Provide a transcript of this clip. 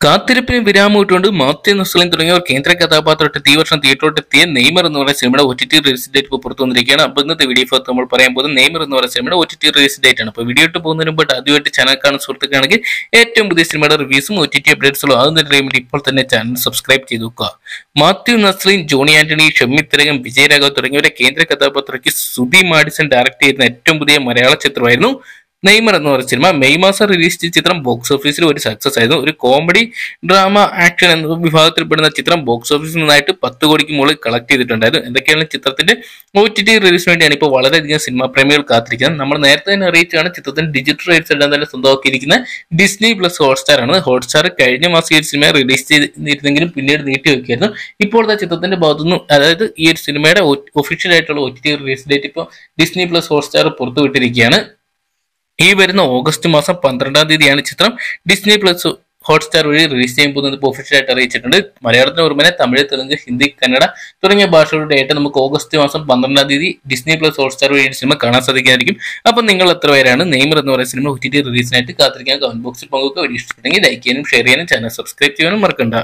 കാത്തിരിപ്പിന് വിരാമം ഇട്ടുകൊണ്ട് മാത്യു നസ്ലിൻ തുടങ്ങിയവർ. കേന്ദ്ര കഥാപാത്രമായിട്ട് ഈ വർഷം തിയേറ്ററിലെത്തിയ നെയ്മർ എന്ന് പറയുന്ന സിനിമയുടെ O T T release date ഇപ്പോൾ പുറത്തു വന്നിരിക്കുകയാണ്. അപ്പോൾ ഇന്നത്തെ വീഡിയോ നമ്മൾ പറയാൻ പോകുന്നത് നെയ്മർ എന്ന് പറയുന്ന സിനിമയുടെ O T T release date ആണ്. അപ്പോൾ വീഡിയോ ഇട്ട് പോകുന്നതിന് മുമ്പ് ആദ്യമായിട്ട് ചാനൽ കാണുന്ന സുഹൃത്തുക്കാണെങ്കിൽ ഏറ്റവും പുതിയ സിനിമയുടെ റിവ്യൂസും ഒ ടി ടി അപ്ഡേറ്റ്സും ആകുന്ന വേണ്ടി ഇപ്പോൾ തന്നെ ചാനൽ സബ്സ്ക്രൈബ് ചെയ്തു നോക്കുക മാത്യു നസ്ലിൻ ജോണി ആന്റണി ഷമ്മി തിരകം വിജയരാഘവ് തുടങ്ങിയവരെ കേന്ദ്ര കഥാപാത്രയ്ക്ക് സുബി മാഡിസൺ ഡയറക്ട് ചെയ്യുന്ന ഏറ്റവും പുതിയ മലയാള ചിത്രമായിരുന്നു നെയ്മർ എന്ന് പറഞ്ഞ സിനിമ മെയ് മാസം റിലീസ് ചെയ്ത ചിത്രം ബോക്സ് ഓഫീസിൽ ഒരു സക്സസ് ആയിരുന്നു. ഒരു കോമഡി ഡ്രാമ ആക്ഷൻ എന്ന വിഭാഗത്തിൽപ്പെടുന്ന ചിത്രം ബോക്സ് ഓഫീസിൽ നിന്നായിട്ട് പത്ത് കോടിക്ക് മുകളിൽ കളക്ട് ചെയ്തിട്ടുണ്ടായിരുന്നു. എന്തൊക്കെയാണ് ചിത്രത്തിന്റെ ഒ ടി ടി റിലീസിന് വേണ്ടിയാണ് ഇപ്പോൾ വളരെയധികം സിനിമാ പ്രേമികൾ കാത്തിരിക്കുന്നത്. നമ്മൾ നേരത്തെ തന്നെ അറിയിച്ചാണ് ചിത്രത്തിന്റെ ഡിജിറ്റൽ റൈറ്റ്സ് എല്ലാം തന്നെ സ്വന്തമാക്കിയിരിക്കുന്ന ഡിസ്നി പ്ലസ് ഹോട്ട്സ്റ്റാർ ആണ്. ഹോട്ട്സ്റ്റാർ കഴിഞ്ഞ മാസം ഈ ഒരു സിനിമ റിലീസ് ചെയ്തിരുന്നെങ്കിലും പിന്നീട് നീട്ടി വെക്കായിരുന്നു ഇപ്പോഴത്തെ ചിത്രത്തിന്റെ ഭാഗത്തുനിന്ന് അതായത് ഈ ഒരു സിനിമയുടെ ഒഫീഷ്യൽ ആയിട്ടുള്ള O T T release date ഇപ്പോൾ ഡിസ്നി പ്ലസ് ഹോട്ട്സ്റ്റാർ പുറത്തുവിട്ടിരിക്കുകയാണ്. ഈ വരുന്ന ഓഗസ്റ്റ് മാസം പന്ത്രണ്ടാം തീയതിയാണ് ചിത്രം. ഡിസ്നി പ്ലസ് ഹോട്ട്സ്റ്റാർ വഴി റിലീസ് ചെയ്യാൻ പോകുന്നത് ഇപ്പോൾ ഒഫീഷ്യലായിട്ട് അറിയിച്ചിട്ടുണ്ട്. മലയാളത്തിന് പുറമെ തമിഴ് തെലുങ്ക് ഹിന്ദി കന്നഡ തുടങ്ങിയ ഭാഷകളുടെ ആയിട്ട് നമുക്ക് ഓഗസ്റ്റ് മാസം പന്ത്രണ്ടാം തീയതി ഡിസ്നി പ്ലസ് ഹോട്ട്സ്റ്റാർ വഴി സിനിമ കാണാൻ സാധിക്കുമായിരിക്കും അപ്പം നിങ്ങൾ എത്ര പേരാണ്? നെയ്മർ എന്ന് പറയുന്ന സിനിമ ഒ ടി ടി റിലീസിനായിട്ട് കാത്തിരിക്കാൻ കമന്റ് ബോക്സിൽ പങ്കുവെക്കുക. വീഡിയോ ഇഷ്ടപ്പെട്ടെങ്കിൽ ലൈക്ക് ചെയ്യാനും ഷെയർ ചെയ്യാനും ചാനൽ സബ്സ്ക്രൈബ് ചെയ്യാനും മറക്കണ്ട.